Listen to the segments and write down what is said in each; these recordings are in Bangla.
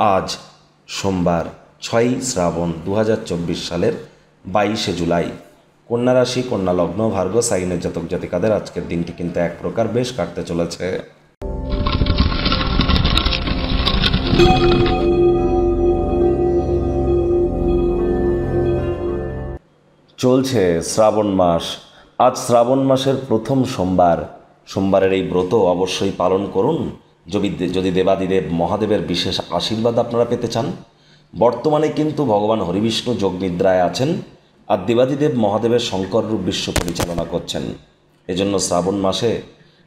আজ সোমবার ছয়ই শ্রাবণ দু হাজার চব্বিশ সালের বাইশে জুলাই। কন্যা রাশি, কন্যা লগ্ন, ভার্গ, সাইনের জাতক জাতিকাদের আজকের দিনটি কিন্তু এক প্রকার বেশ কাটতে চলেছে। চলছে শ্রাবণ মাস। আজ শ্রাবণ মাসের প্রথম সোমবার। সোমবারের এই ব্রত অবশ্যই পালন করুন। যদি যদি দেবাদিদেব মহাদেবের বিশেষ আশীর্বাদ আপনারা পেতে চান, বর্তমানে কিন্তু ভগবান হরিবিষ্ণু যোগ নিদ্রায় আছেন, আর দেবাদিদেব মহাদেবের শঙ্কর রূপ বিশ্ব পরিচালনা করছেন। এজন্য শ্রাবণ মাসে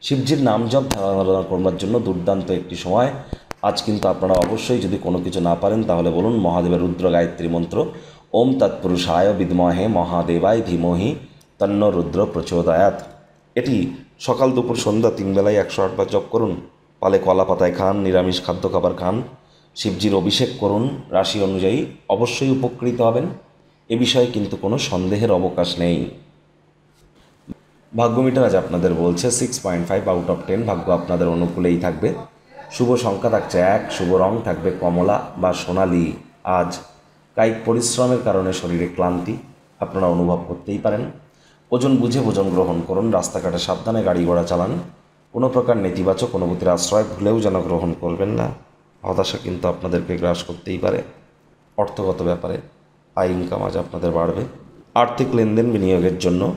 শিবজির নাম জপ ধারণা করবার জন্য দুর্দান্ত একটি সময়। আজ কিন্তু আপনারা অবশ্যই যদি কোনো কিছু না পারেন, তাহলে বলুন মহাদেবের রুদ্র গায়ত্রী মন্ত্র, ওম তৎপুরুষায় বিদ্মহে মহাদেবায় ধীমহি তন্ন রুদ্র প্রচোদয়াত। এটি সকাল দুপুর সন্ধ্যা তিন বেলায় একশো আটবার জপ করুন। পালে কলা পাতায় খান, নিরামিষ খাদ্য খাবার খান। শিবজির অভিষেক করুন, রাশি অনুযায়ী অবশ্যই উপকৃত হবেন। এ বিষয়ে কিন্তু কোনো সন্দেহের অবকাশ নেই। ভাগ্য মিটার আজ আপনাদের বলছে six point five out of ten ভাগ্য আপনাদের অনুকূলেই থাকবে। শুভ সংখ্যা থাকছে এক, শুভ রং থাকবে কমলা বা সোনালি। আজ কায়িক পরিশ্রমের কারণে শরীরে ক্লান্তি, আপনারা অনুভব করতেই পারেন। ওজন বুঝে ভোজন গ্রহণ করুন, রাস্তাঘাটে সাবধানে গাড়ি ঘোড়া চালান। কোনো প্রকার নেতিবাচক অনুভূতির আশ্রয় ভুলেও যেন গ্রহণ করবেন না। হতাশা কিন্তু আপনাদেরকে গ্রাস করতেই পারে। অর্থগত ব্যাপারে আয় ইনকাম আজ আপনাদের বাড়বে। আর্থিক লেনদেন বিনিয়োগের জন্য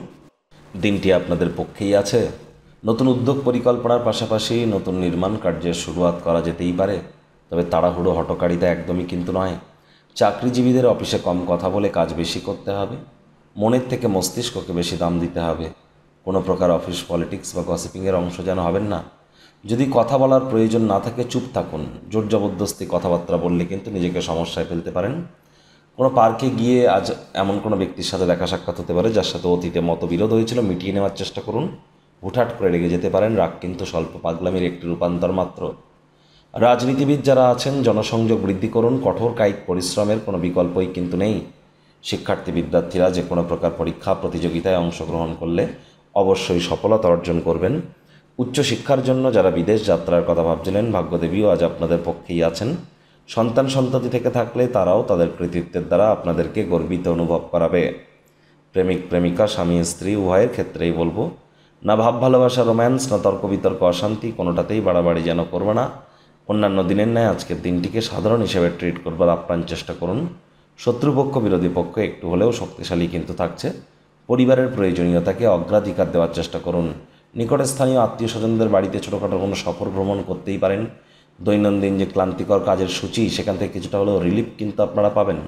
দিনটি আপনাদের পক্ষেই আছে। নতুন উদ্যোগ পরিকল্পনার পাশাপাশি নতুন নির্মাণ কার্যের শুরুয়াত করা যেতেই পারে। তবে তাড়াহুড়ো হটকারিতা একদমই কিন্তু নয়। চাকরিজীবীদের অফিসে কম কথা বলে কাজ বেশি করতে হবে। মনের থেকে মস্তিষ্ককে বেশি দাম দিতে হবে। কোনো প্রকার অফিস পলিটিক্স বা গসিপিংয়ের অংশ যেন হবেন না। যদি কথা বলার প্রয়োজন না থাকে, চুপ থাকুন। জোর জবরদস্তি কথাবার্তা বললে কিন্তু নিজেকে সমস্যায় ফেলতে পারেন। কোনো পার্কে গিয়ে আজ এমন কোনো ব্যক্তির সাথে দেখা সাক্ষাৎ হতে পারে, যার সাথে অতীতে মতবিরোধ হয়েছিল, মিটিয়ে নেওয়ার চেষ্টা করুন। হুটহাট করে রেগে যেতে পারেন, রাগ কিন্তু স্বল্প, পাগলামির একটি রূপান্তর মাত্র। রাজনীতিবিদ যারা আছেন, জনসংযোগ বৃদ্ধি করুন, কঠোর কায়িক পরিশ্রমের কোনো বিকল্পই কিন্তু নেই। শিক্ষার্থী বিদ্যার্থীরা যে কোনো প্রকার পরীক্ষা, প্রতিযোগিতায় অংশগ্রহণ করলে অবশ্যই সফলতা অর্জন করবেন। উচ্চশিক্ষার জন্য যারা বিদেশ যাত্রার কথা ভাবছিলেন, ভাগ্যদেবীও আজ আপনাদের পক্ষেই আছেন। সন্তান সন্ততি থেকে থাকলে তারাও তাদের কৃতিত্বের দ্বারা আপনাদেরকে গর্বিত অনুভব করাবে। প্রেমিক, প্রেমিকা, স্বামী, স্ত্রী, উভয়ের ক্ষেত্রেই বলব, না ভাব, ভালোবাসা, রোম্যান্স, না তর্ক, বিতর্ক, অশান্তি কোনোটাতেই বাড়াবাড়ি যেন করবে না। অন্যান্য দিনের ন্যায় আজকের দিনটিকে সাধারণ হিসেবে ট্রিট করবার আপ্রাণ চেষ্টা করুন। শত্রুপক্ষ, বিরোধী পক্ষ একটু হলেও শক্তিশালী কিন্তু থাকছে। পরিবারের প্রয়োজনীয়তাকে অগ্রাধিকার দেওয়ার চেষ্টা করুন। নিকটে স্থানীয় আত্মীয় স্বজনদের বাড়িতে ছোটোখাটো কোনো সফর ভ্রমণ করতেই পারেন। দৈনন্দিন যে ক্লান্তিকর কাজের সূচি, সেখান থেকে কিছুটা হলেও রিলিফ কিন্তু আপনারা পাবেন।